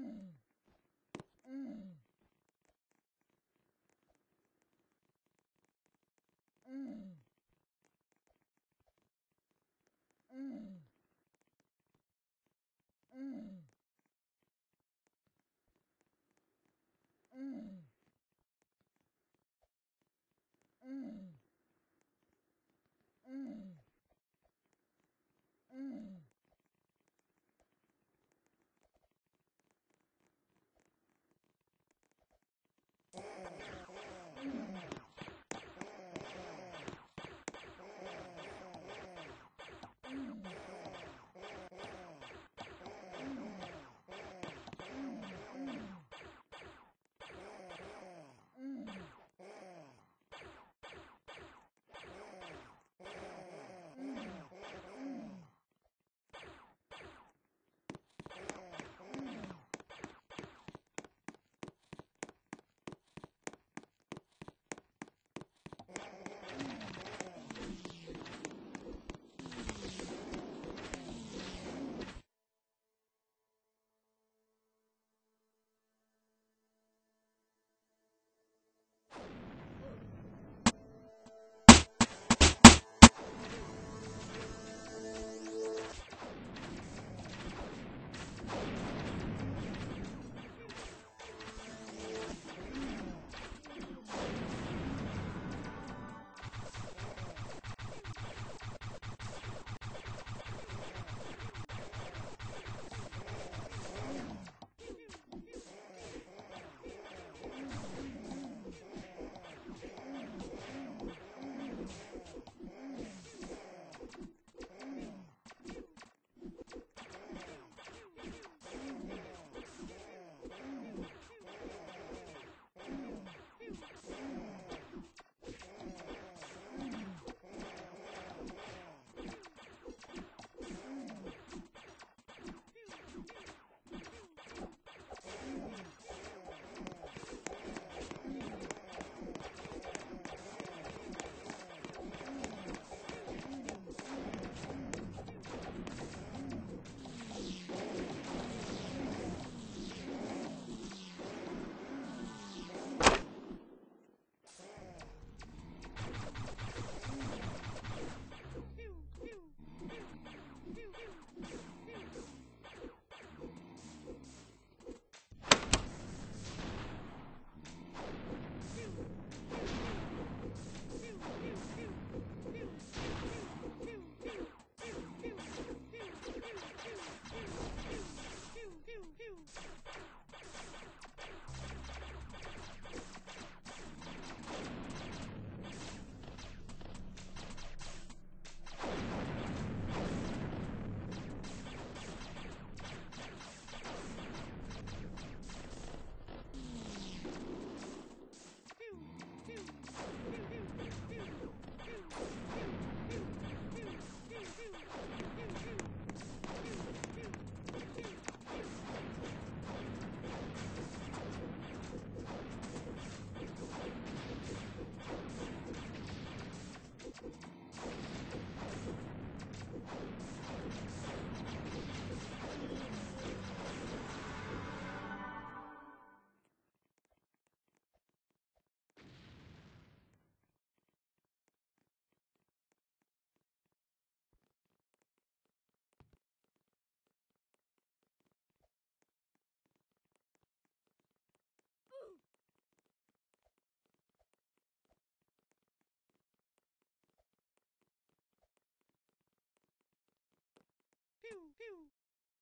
pew,